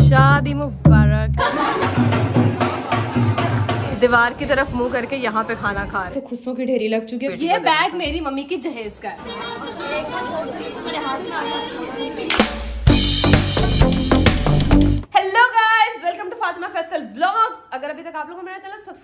शादी मुबारक। दीवार की तरफ़ मुँह करके यहाँ पे खाना खा रहे। तो खुशों की ढेरी लग चुकी है। ये बैग मेरी मम्मी की जहेज का है।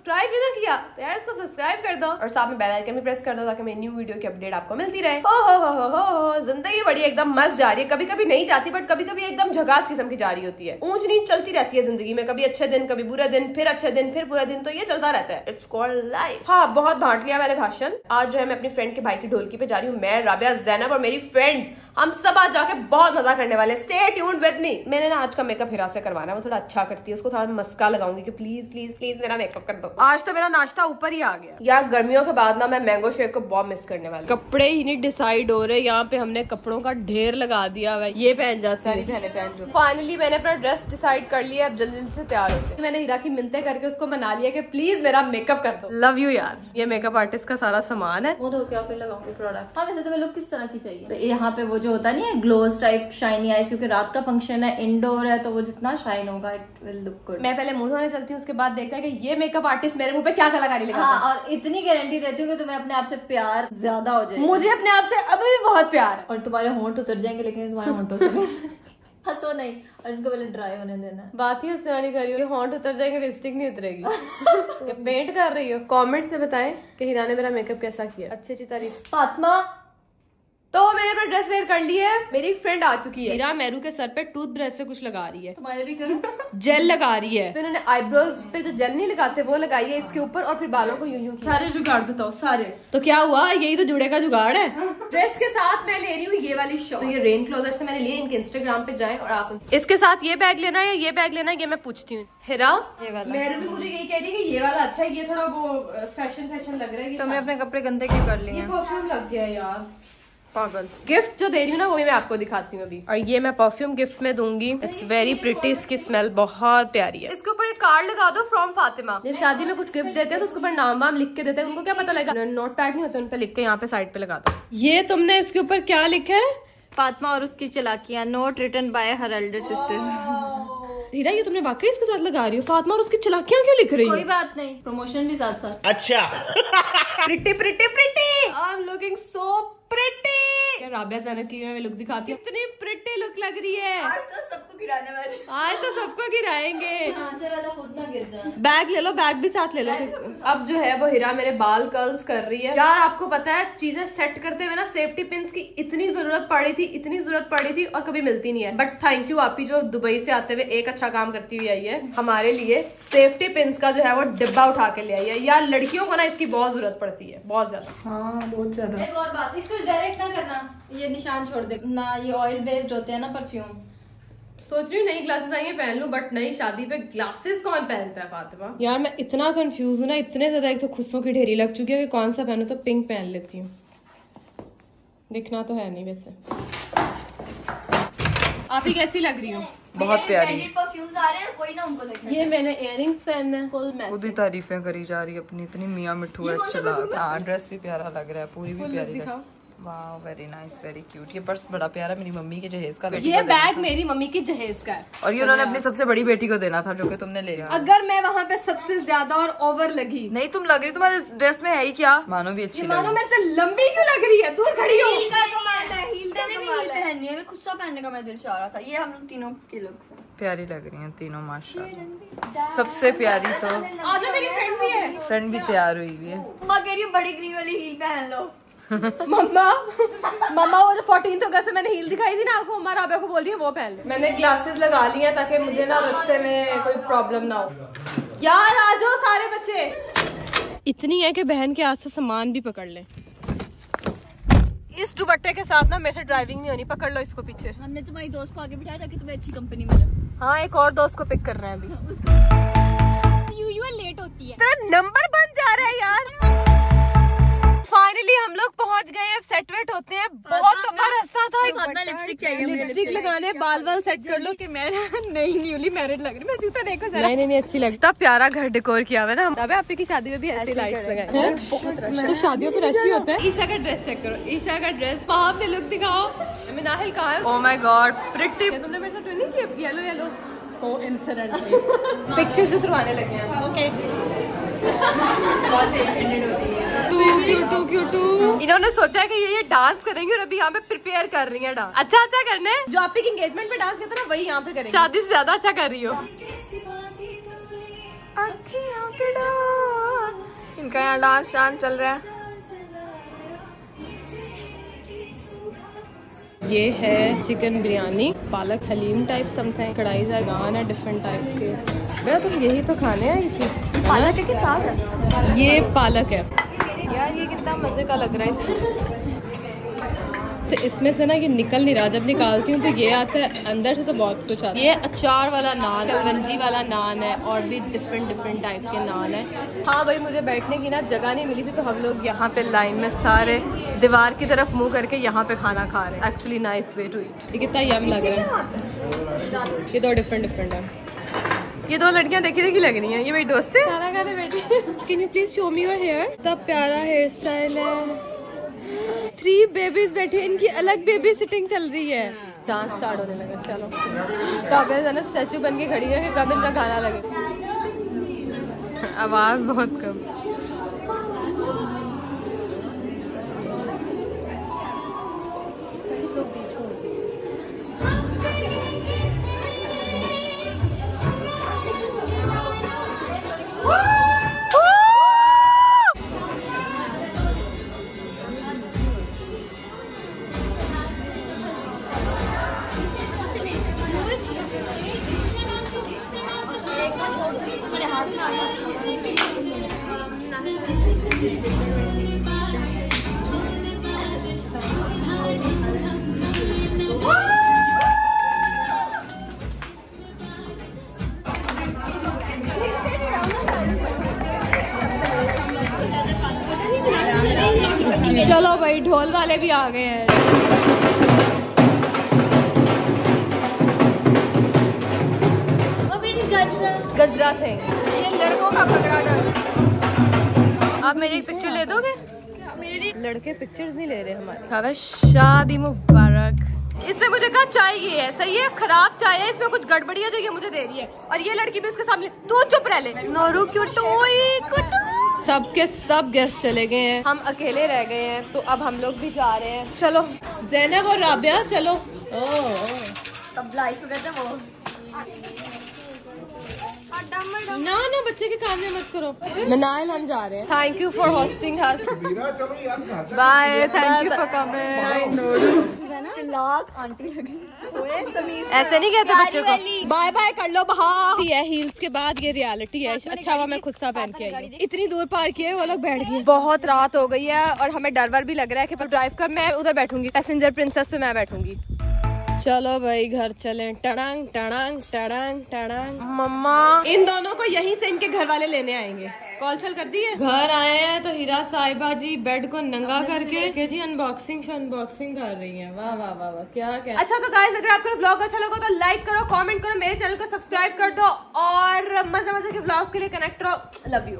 सब्सक्राइब नहीं ना किया तो यार इसको सब्सक्राइब कर दो। और साथ में बेल आइकन भी प्रेस कर दो ताकि मेरी न्यू वीडियो की अपडेट आपको मिलती रहे। हो हो हो हो हो ज़िंदगी बड़ी एकदम मस्त जा रही है। कभी कभी नहीं जाती बट कभी कभी एकदम झगास किस्म की जा रही होती है। ऊंच नीच चलती रहती है ज़िंदगी में। कभी अच्छे दिन कभी बुरे दिन फिर अच्छे दिन फिर बुरा दिन तो ये चलता रहता है। इट्स कॉल्ड लाइफ हाँ बहुत बांट लिया मैंने भाषण। आज जो है मैं अपनी फ्रेंड के भाई की ढोलकी पे जा रही हूँ। मैं राबिया जैनब और मेरी फ्रेंड्स हम सब आज जाके बहुत मज़ा करने वाले स्टे ट्यून्ड विद मी मैंने ना आज का मेकअप हिरा से करवाना है। वो थोड़ा अच्छा करती है। उसको थोड़ा मस्का लगाऊँगी कि प्लीज़ प्लीज़ प्लीज़ मेरा मेकअप कर दो। आज तो मेरा नाश्ता ऊपर ही आ गया। यार गर्मियों के बाद ना मैं मैंगो शेक को बहुत मिस करने वाली कपड़े ही नहीं डिसाइड हो रहे यहाँ पे हमने कपड़ों का ढेर लगा दिया हुआ है। ये पहन जा सारी पहने पहन जो। फाइनली मैंने अपना ड्रेस डिसाइड कर लिया अब जल्दी जल्दी से तैयार हो होते मैंने हीरा की मिलते करके उसको मना लिया की प्लीज़ मेरा मेकअप कर दो। लव यू यार। ये मेकअप आर्टिस्ट का सारा सामान है। वो धो के आप लगाऊँगी प्रोडक्ट हाँ वैसे तुम्हें लुक किस तरह की चाहिए? तो यहाँ पे वो जो होता नहीं है ग्लोस टाइप शाइनी आईज क्योंकि रात का फ़ंक्शन है इंडोर है तो वो जितना शाइन होगा इट विल लुक गुड मैं पहले मुँह धोने चलती हूँ उसके बाद देखता है कि ये मेकअप आर्टिस्ट मेरे मुँह पे क्या कलाकारी लगा हाँ और इतनी गारंटी देती हूँ कि तुम्हें अपने आप से प्यार ज़्यादा हो जाए मुझे अपने आप से अभी भी बहुत प्यार और तुम्हारे होंठ उतर जाएँगे लेकिन तुम्हारे होंठों से। हंसो नहीं और इनको पहले ड्राई होने देना। बात ही उसने वाली कर रही हो हॉन्ट उतर जाएँगे लिपस्टिक नहीं उतरेगी। पेंट कर रही हो? कमेंट से बताएँ कि हिरा ने मेरा मेकअप कैसा किया। अच्छी अच्छी तारीफ़। फातिमा तो मैंने अपना ड्रेस वेयर कर ली है मेरी फ्रेंड आ चुकी है। हीरा मेरू के सर पे टूथ ब्रश से कुछ लगा रही है। तुम्हारे भी करूँ? जेल लगा रही है। तो इन्होंने आईब्रोज पे जो जेल नहीं लगाते वो लगाई है इसके ऊपर और फिर बालों को यूँ यूँ सारे जुगाड़ बताओ सारे। तो क्या हुआ? यही तो जुड़े का जुगाड़ है। ड्रेस के साथ मैं ले रही हूँ ये वाली शॉर्ट तो ये रेन क्लोजर से मैंने लिए इनके इंस्टाग्राम पे जाए और आप इसके साथ ये बैग लेना है ये बैग लेना है ये मैं पूछती हूँ। हिरा? ये वाला। मेरे भी मुझे यही कह रही है ये वाला अच्छा है ये थोड़ा वो फ़ैशन फ़ैशन लग रहा है ये तुमने अपने कपड़े गंदे क्यों कर लिए परफ्यूम लग गया है यार। पागल। गिफ्ट जो दे रही हूँ ना वो भी मैं आपको दिखाती हूँ अभी। और ये मैं परफ्यूम गिफ्ट में दूँगी। इट्स वेरी प्रिटी इसकी स्मेल बहुत प्यारी है। इसके ऊपर एक कार्ड लगा दो फ्रॉम फातिमा जब शादी में कुछ गिफ्ट देते हैं तो उसके ऊपर नाम वाम लिख के देते हैं उनको क्या पता लगा नोट पैड नहीं होते उन पे लिख के यहाँ पे साइड पे लगा दो। ये तुमने इसके ऊपर क्या लिखा है? फातिमा और उसकी चलाकियाँ note written by her elder sister Heera ये तुमने वाकई इसके साथ लगा रही हो? फातिमा और उसकी चलाकियाँ क्यों लिख रही कोई है बात नहीं। प्रमोशन भी साथ साथ अच्छा। Pretty pretty pretty I am looking so pretty क्या राबिया जैनब की मैं लुक दिखाती हूँ? इतनी प्रिटी लुक लग रही है। तो सबको गिराने वाले। आज तो सबको गिराएँगे। बैग ले लो बैग भी साथ ले लो। अब जो है वो हीरा मेरे बाल कर्ल्स कर रही है। यार आपको पता है चीज़ें सेट करते हुए ना सेफ्टी पिन की इतनी ज़रूरत पड़ी थी इतनी ज़रूरत पड़ी थी और कभी मिलती नहीं है। बट थैंक यू आपी जो दुबई से आते हुए एक अच्छा काम करती हुई आई है हमारे लिए सेफ्टी पिंस का जो है वो डिब्बा उठा के ले आई है। यार लड़कियों को ना इसकी बहुत ज़रूरत पड़ती है बहुत ज़्यादा। हाँ बहुत ज़्यादा। एक और बात इसको डायरेक्ट ना करना। ये निशान छोड़ दे ना ये ऑयल बेस्ड होते हैं ना परफ्यूम सोच रही हूँ नई ग्लासेस आई हैं पहन लूँ बट नई शादी पे ग्लासेस कौन पहनता है फातिमा? यार मैं इतना कंफ्यूज हूँ ना इतने ज़्यादा एक तो खुशों की ढेरी लग चुकी है कि कौन सा पहनूं तो पिंक पहन लेती हूँ। दिखना तो है नहीं वैसे। आप ही कैसी लग रही हो? बहुत प्यारी। परफ्यूम्स आ रहे हैं कोई ना उनको ये मैंने इयरिंग्स पहनने हैं फुल मैच खुद ही तारीफें करी जा रही है अपनी इतनी मियाँ मिठू है चला हाँ? ड्रेस भी प्यारा लग रहा है पूरी भी प्यारी लग दिखाओ। वाह वेरी नाइस वेरी क्यूट ये पर्स बड़ा प्यारा मेरी मम्मी के जहेज का ये बैग मेरी मम्मी की जहेज का है। और ये उन्होंने अपनी सबसे बड़ी बेटी को देना था जो कि तुमने ले लिया। अगर मैं वहाँ पे सबसे ज़्यादा और ओवर लगी। नहीं तुम लग रही तुम्हारे ड्रेस में है ही क्या? मानो भी अच्छी मानो मेरे से लंबी क्यों लग रही है? दूर खड़ी हो। पहननी है खुद सा पहनने का मेरा दिल चाह रहा था। ये हम लोग तीनों के लुक्स हैं। प्यारी लग रही है तीनों माशाल्लाह। सबसे प्यारी तो आज मेरी फ्रेंड भी है। फ्रेंड भी तैयार हुई हुई है। मम्मा कह रही है बड़ी ग्रीन वाली हील पहन लो। मम्मा मम्मा वो जो फोर्टीन अगस्त से मैंने हील दिखाई थी ना आपको हमारा राबिया को बोल रही है वो पहले मैंने ग्लासेस लगा ली हैं ताकि मुझे ना रास्ते में कोई प्रॉब्लम ना हो। यार आ जाओ सारे बच्चे। इतनी है कि बहन के हाथ से सामान भी पकड़ ले। इस दुपट्टे के साथ ना मेरे से ड्राइविंग नहीं होनी पकड़ लो इसको पीछे। हमने तुम्हारी दोस्त को आगे बिठाया ताकि तुम्हें अच्छी कंपनी मिले। हाँ एक और दोस्त को पिक कर रहे हैं अभी। यूजुअल लेट होती है तेरा नंबर बन जा रहा है लगाने बाल बाल सेट कर लो। कि मैं नई न्यूली मैरिड लग रही मैं जूता देखो नहीं नहीं नहीं अच्छी लगता प्यारा घर डेकोर किया हुआ ना अबे आपकी शादी में भी ऐसी लाइट्स लगाए हैं? तो शादियों पर ऐसी होता है। ईशा का ड्रेस चेक करो। ईशा का ड्रेस वहाँ पे लुक दिखाओ। मिनाहिल कहाँ है? ओ माय गॉड प्रिटी तुमने मेरे साथ ट्रेनिंग की येलो येलो पिक्चर्स उतरवाने लगे हैं। ओके टू इन्होंने सोचा है कि ये ये डांस करेंगे और अभी यहाँ पे प्रिपेयर कर रही है डांस अच्छा अच्छा करने हैं। जो आपकी एंगेजमेंट में डांस किया था ना वही यहाँ पे करेंगे। शादी से ज़्यादा अच्छा कर रही हो। इनका यहाँ डांस शान चल रहा है। ये है चिकन बिरयानी पालक हलीम टाइप समथिंग कढ़ाई जैगान है डिफरेंट टाइप के। बेटा तुम यही तो खाने आई थी। पालक है कि साग है? ये पालक है। यार ये कितना मज़े का लग रहा है तो इसमें से ना ये निकल नहीं रहा जब निकालती हूँ तो ये आता है अंदर से तो बहुत कुछ आता है। ये अचार वाला नान कलवंजी वाला नान है और भी डिफरेंट डिफरेंट टाइप के नान है। हाँ भाई मुझे बैठने की ना जगह नहीं मिली थी तो हम लोग यहाँ पे लाइन में सारे दीवार की तरफ़ मुँह करके यहाँ पे खाना खा रहे हैं। Actually nice way to eat ये कितना यम लग रहा है। ये तो डिफरेंट डिफरेंट है। ये दो लड़कियाँ देखी देखी लग रही हैं। ये मेरी दोस्त है। खाना खाने बैठी can you please show me your hair इतना प्यारा हेयर स्टाइल है। थ्री बेबीज बैठे इनकी अलग बेबी सिटिंग चल रही है। डांस स्टार्ट होने लगा। चलो। काबिल है ना स्टैचू बन के खड़ी है कि कब इनका गाना लगे। आवाज़ बहुत कम। चलो भाई ढोल वाले भी आ गए हैं। गजरा। गजरा थे। का पकड़ा डर आप मेरी एक पिक्चर ले दोगे? मेरी लड़के पिक्चर्स नहीं ले रहे हमारे। कहा शादी मुबारक। इसने मुझे कहा चाय ये है सही है? खराब चाय है इसमें कुछ गड़बड़ी है जो ये मुझे दे रही है। और ये लड़की भी उसके सामने तू चुप रह ले। नोरू क्यों टोई? सबके सब गेस्ट चले गए हैं। हम अकेले रह गए हैं तो अब हम लोग भी जा रहे हैं। चलो जैनब और राबिया चलो। तब लाइक तो कहते हैं वो। ना ना बच्चे के काम में मत करो। मनाल हम जा रहे हैं। Thank you for hosting. Bye thank you for coming चिल्लाक aunty लगी ऐसे नहीं कहते बच्चे को। बाय बाय कर लो बहा। है हील्स के बाद ये रियलिटी है। अच्छा हुआ मैं खुद सा पहन के आई इतनी दूर पार किए वो लोग बैठ गए। बहुत रात हो गई है और हमें डर वर भी लग रहा है कि ड्राइव कर मैं उधर बैठूँगी। पैसेंजर प्रिंसेस पे मैं बैठूँगी। चलो भाई घर चले। टड़ांग टड़ांग टड़ांग टड़ांग। मम्मा। इन दोनों को यहीं से इनके घर वाले लेने आएँगे। कॉल छल कर दी है घर आए हैं तो हीरा साहिबा जी बेड को नंगा करके के जी अनबॉक्सिंग अनबॉक्सिंग कर रही हैं। वाह वाह वाह वाह क्या क्या? अच्छा तो गाइस अगर आपको व्लॉग अच्छा लगा तो लाइक करो कमेंट करो मेरे चैनल को सब्सक्राइब कर दो और मज़े मज़े के व्लॉग के लिए कनेक्ट रहो। Love you